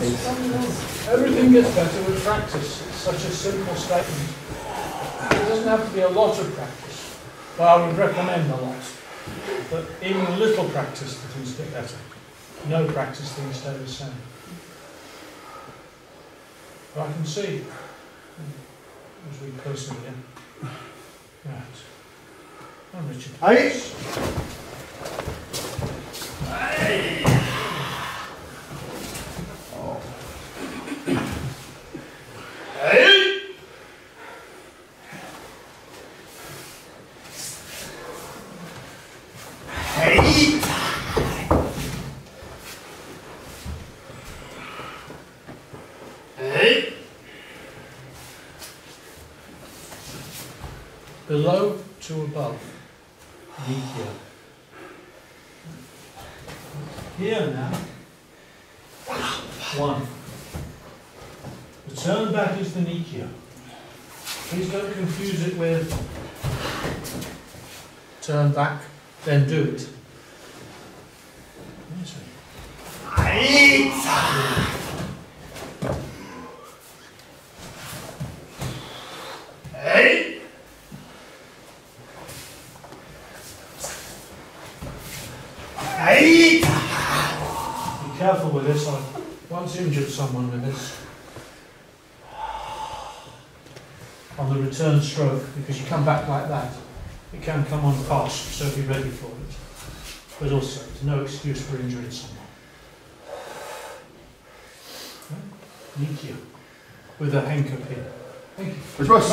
Everything gets better with practice. It's such a simple statement. It doesn't have to be a lot of practice. But I would recommend a lot. But even a little practice, things get better. No practice, things stay the same. But I can see, as we again. Right. Oh, Richard. Below to above. Nikyo. Here now. One. The turn back is the Nikyo. Please don't confuse it with turn back, then do it. Yes, sir. Be careful with this. I once injured someone with this. On the return stroke, because you come back like that, it can come on fast, so be ready for it. But also, there's no excuse for injuring someone. Thank you. With a hanker pin. Thank you. Which was